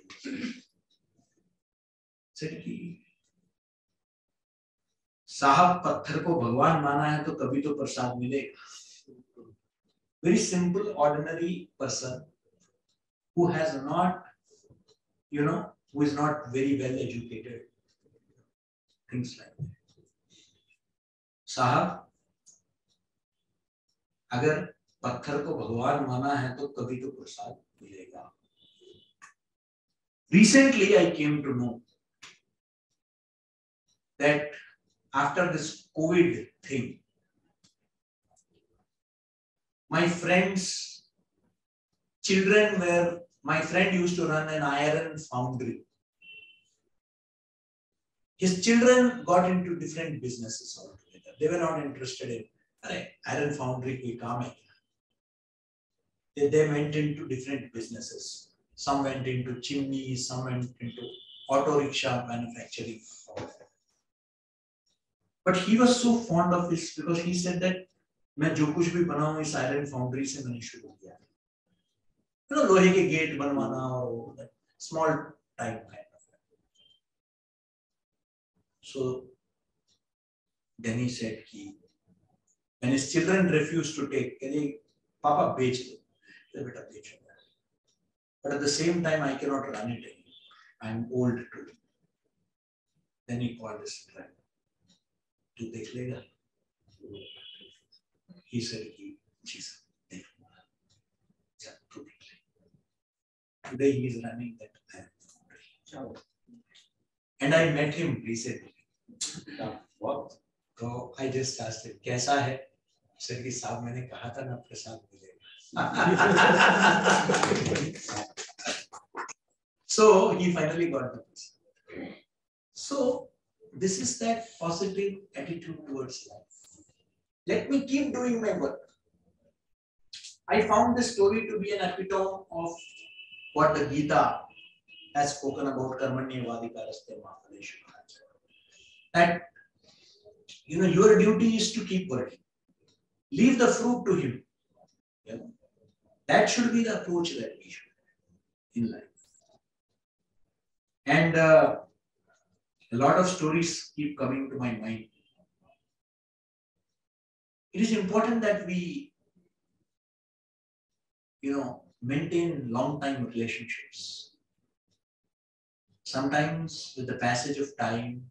Said कि साहब पत्थर को भगवान माना है तो कभी तो प्रसाद मिलेगा। Very simple ordinary person who has not you know who is not very well educated things like साहब, अगर पत्थर को भगवान माना है तो कभी तो प्रसाद मिलेगा। Recently I came to know that after this COVID thing. My friends, children were, my friend used to run an iron foundry. His children got into different businesses altogether. They were not interested in iron foundry, we they, they went into different businesses. Some went into chimneys, some went into auto rickshaw manufacturing. But he was so fond of this because he said that मैं जो कुछ भी बनाऊँ इस iron foundry से मैंने शुरू किया you know लोहे के गेट बनवाना और time kind of so then he said कि when his children refused to take कहते पापा बेच दो bit of nature. But at the same time, I cannot run it anymore. I'm old too. Then he called his friend. तू देख लेगा देख लूँगा जब तू देख ले today he is running that and I met him recently तो आई जस्ट आस्क्ड हिम कैसा है? सर की साहब मैंने कहा था ना आपके साथ मिलेगा। So he finally got the this is that positive attitude towards life. Let me keep doing my work. I found this story to be an epitome of what the Gita has spoken about Karmanya Vadikaraste That you know your duty is to keep working. Leave the fruit to him. You know? That should be the approach that we should in life. And uh, a lot of stories keep coming to my mind. It is important that we, you know, maintain long time relationships. Sometimes, with the passage of time,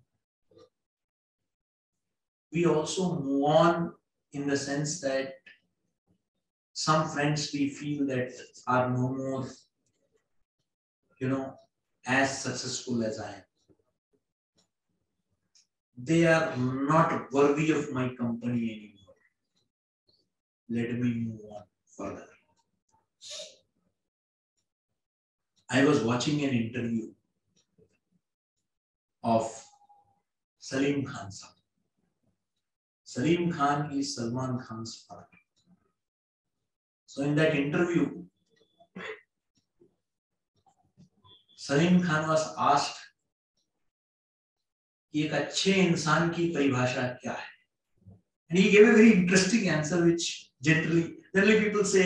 we also move on in the sense that some friends we feel that are no more, you know, as successful as I am they are not worthy of my company anymore. Let me move on further. I was watching an interview of Salim Khan Salim Khan is Salman Khan's father. So in that interview, Salim Khan was asked एक अच्छे इंसान की परिभाषा क्या है? And he give a very interesting answer which generally generally people से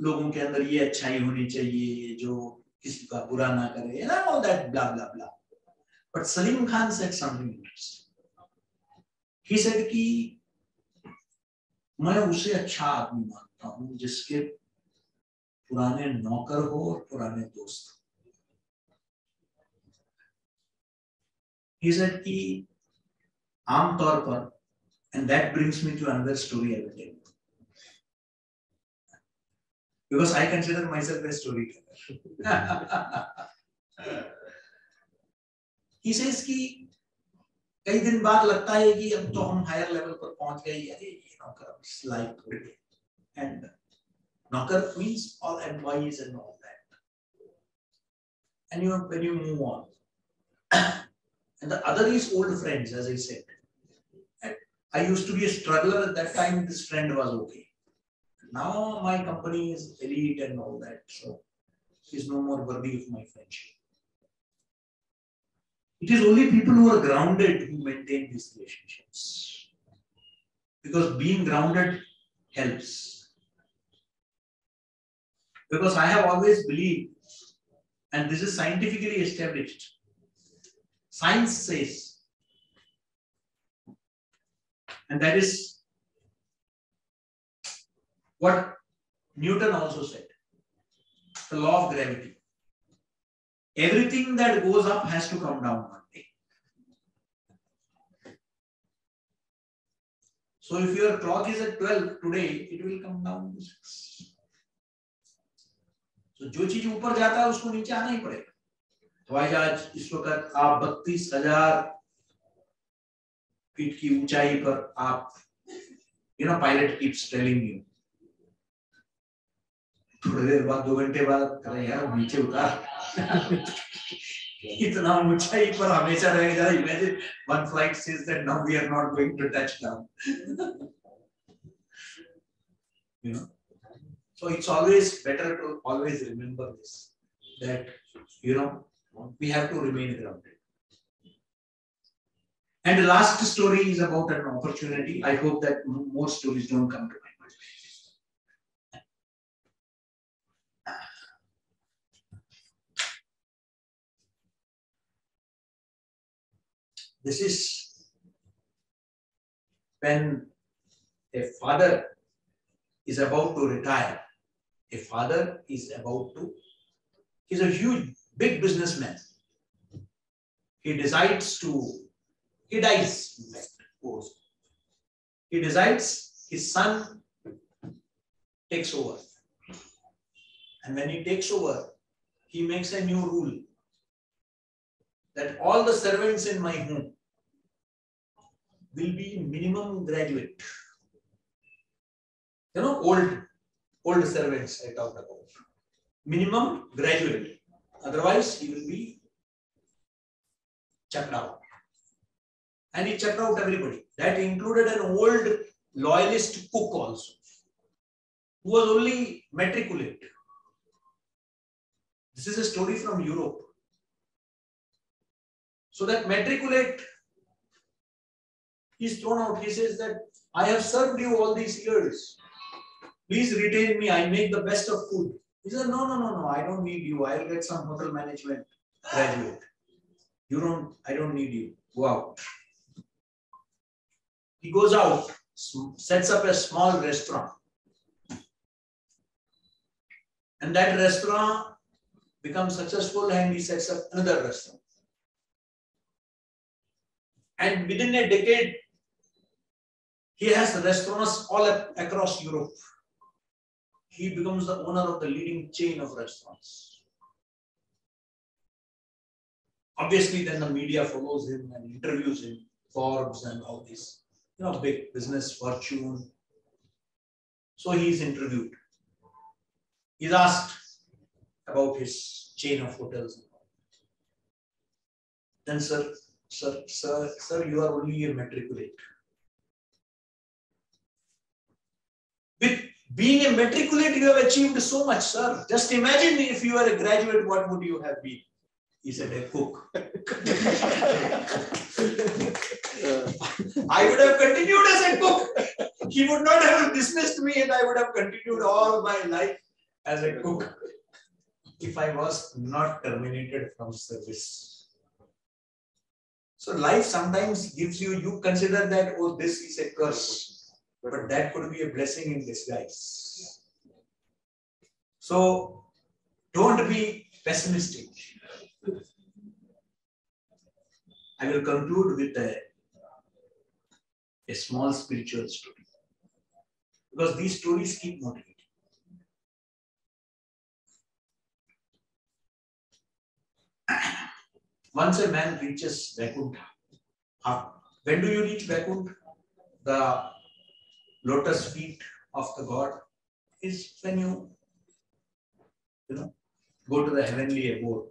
लोगों के अंदर ये अच्छाई होनी चाहिए जो किसी का बुरा ना करे and all that blah blah blah but Salim Khan said something interesting he said कि मैं उसे अच्छा आदमी मानता हूँ जिसके पुराने नौकर हो और पुराने दोस्त हो। he said कि आमतौर पर and that brings me to another story I will tell you because I consider myself a storyteller. he says कि कई दिन बाद लगता है कि अब तो हम हायर लेवल पर पहुंच गए अरे ये नौकर लाइक एंड नौकर means all employees and all that and you when you move on and the other is old friends as I said and I used to be a struggler at that time this friend was okay now my company is elite and all that, so he's no more worthy of my friendship. It is only people who are grounded who maintain these relationships. Because being grounded helps. Because I have always believed, and this is scientifically established, science says, and that is what Newton also said the law of gravity. Everything that goes up has to come down one day. So if your clock is at 12 today, it will come down to 6. So जो चीज ऊपर जाता है उसको नीचे आना ही पड़ेगा हवाई जहाज़ इस वक्त आप बत्तीस हज़ार फीट की ऊंचाई पर आप you know pilot keeps telling you थोड़ी देर बाद, दो घंटे बाद करें यार, नीचे उतार। इतना ऊंचाई पर हमेशा रहेगा। Imagine one flight says that now we are not going to touch down you know? So it's always better to always remember this, that, you know we have to remain grounded and the last story is about an opportunity i hope that more stories don't come to my mind. This is when a father is about to retire. A father is about to, he's a huge, big businessman. He decides to, he dies, fact, He decides his son takes over. And when he takes over, he makes a new rule that all the servants in my home will be minimum graduate. You know, old, old servants I talked about. Minimum graduate. Otherwise, he will be checked out. And he checked out everybody. That included an old loyalist cook also, who was only matriculate. This is a story from Europe. So that matriculate is thrown out. He says that I have served you all these years. Please retain me. I make the best of food. He said, No, no, no, no. I don't need you. I'll get some hotel management ah. graduate. You don't, I don't need you. Go out. He goes out, sets up a small restaurant. And that restaurant becomes successful and he sets up another restaurant. And within a decade, he has restaurants all across Europe. He becomes the owner of the leading chain of restaurants. Obviously, then the media follows him and interviews him, Forbes and all these, you know, big business fortune. So he is interviewed. He's asked about his chain of hotels. Then, sir, Sir, sir, sir, you are only a matriculate. With being a matriculate, you have achieved so much, sir. Just imagine if you are a graduate, what would you have been? He said, a cook. I would have continued as a cook. He would not have dismissed me and I would have continued all my life as a cook if I was not terminated from service. So life sometimes gives you, you consider that, oh, this is a curse, but that could be a blessing in disguise. So don't be pessimistic. I will conclude with a, a small spiritual story because these stories keep motivating. Once a man reaches Vaikuntha, when do you reach Vaikuntha? The lotus feet of the God is when you, you know, go to the heavenly abode.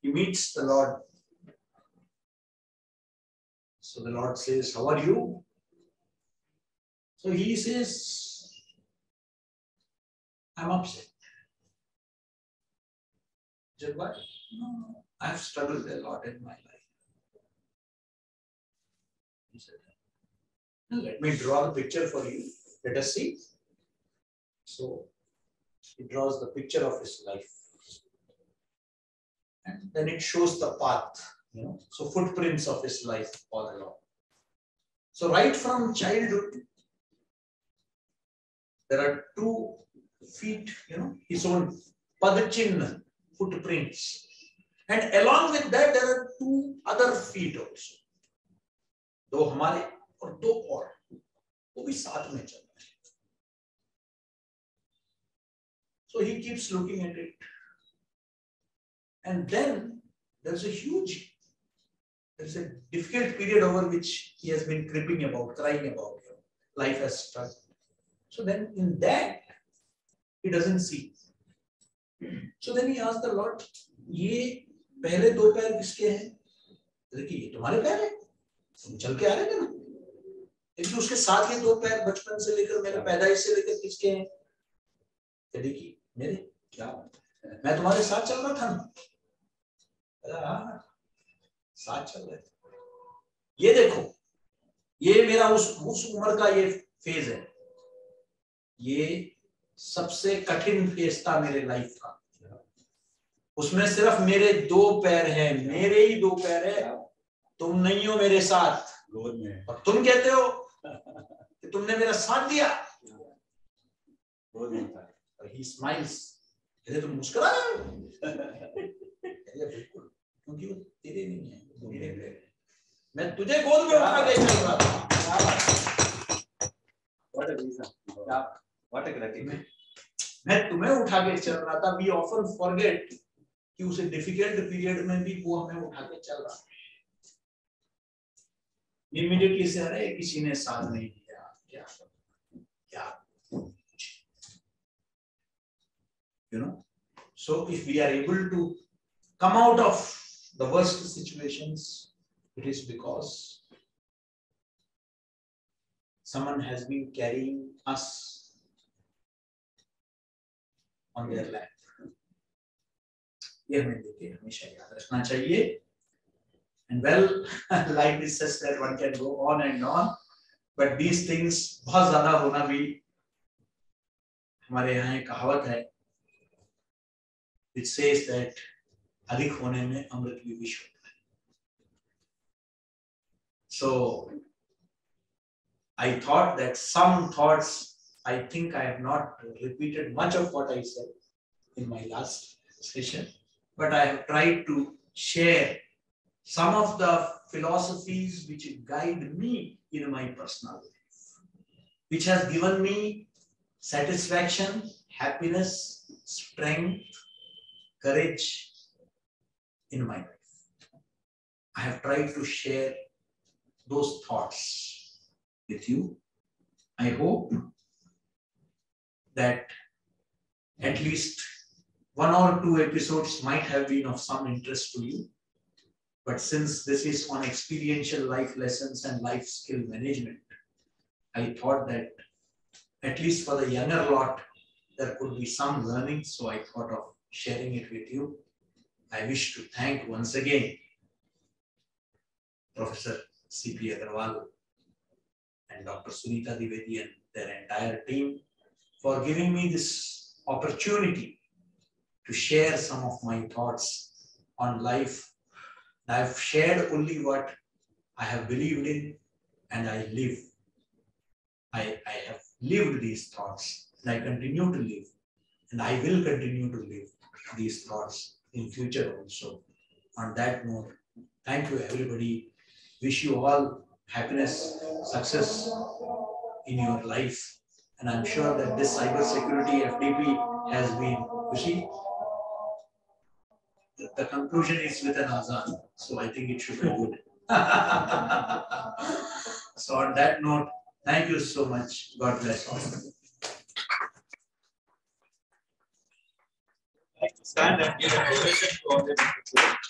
He meets the Lord. So the Lord says, How are you? So he says, I'm upset. What? No, I've struggled a lot in my life. He said, let me draw the picture for you. Let us see. So he draws the picture of his life. And then it shows the path, you know, so footprints of his life all along. So right from childhood, there are two feet, you know, his own padachin footprints. And along with that, there are two other feet also. दो हमारे और दो और, वो भी साथ में चल रहे हैं। So he keeps looking at it and then there is a huge there difficult period over which he about crying about life has start so then in that he doesn't see so then he asked ये पहले दो पैर किसके हैं? देखिए ये तुम्हारे पैर है? तुम चल के आ रहे थे ना? लेकिन उसके साथ ये दो पैर बचपन से लेकर मेरे पैदाइश से लेकर किसके हैं। देखिए मेरे क्या मैं तुम्हारे साथ चल रहा था ना? हाँ साथ चल रहे थे। ये देखो ये मेरा उस उस उम्र का ये फ़ेज़ है। ये सबसे कठिन फ़ेज़ था मेरे लाइफ का। उसमें सिर्फ़ मेरे दो पैर हैं मेरे ही दो पैर है। तुम नहीं हो मेरे साथ। और तुम कहते हो कि तुमने मेरा साथ दिया। ही स्माइल्स कहते तुम मुस्कुरा रहे हो? बिल्कुल। क्योंकि वो तेरे नहीं है मेरे पैर मैं तुझे गोद में उठा के चल रहा था। मैं तुम्हें उठा के चल रहा था। वी ऑफन फॉरगेट कि उसे डिफ़िकल्ट पीरियड में भी वो हमें उठा के चल रहा इमीडिएटली से अरे किसी ने साथ नहीं दिया क्या क्या you know so if we are able to come out of the worst situations it is because someone has been carrying us on their lap ये हमें देखिए हमेशा याद रखना चाहिए and well life is such that one can go on and on but these things बहुत ज़्यादा होना भी हमारे यहाँ एक कहावत है which says that अधिक होने में अमृत भी विष होता है so I thought that some thoughts I think I have not repeated much of what I said in my last session but I have tried to share some of the philosophies which guide me in my personal life, which has given me satisfaction, happiness, strength, courage in my life. I have tried to share those thoughts with you. I hope that at least one or two episodes might have been of some interest to you. But since this is on experiential life lessons and life skill management, I thought that at least for the younger lot, there could be some learning. So I thought of sharing it with you. I wish to thank once again Professor C.P. Agarwal and Dr. Sunita Dwivedi and their entire team for giving me this opportunity to share some of my thoughts on life. I've shared only what I have believed in and I live. I, I have lived these thoughts and I continue to live and I will continue to live these thoughts in future also. On that note, thank you everybody. Wish you all happiness, success in your life. And I'm sure that this cyber security FDP has been, you see, the, the conclusion is with an azan. So I think it should be good. so on that note, thank you so much. God bless all. Stand and give a ovation to all the people.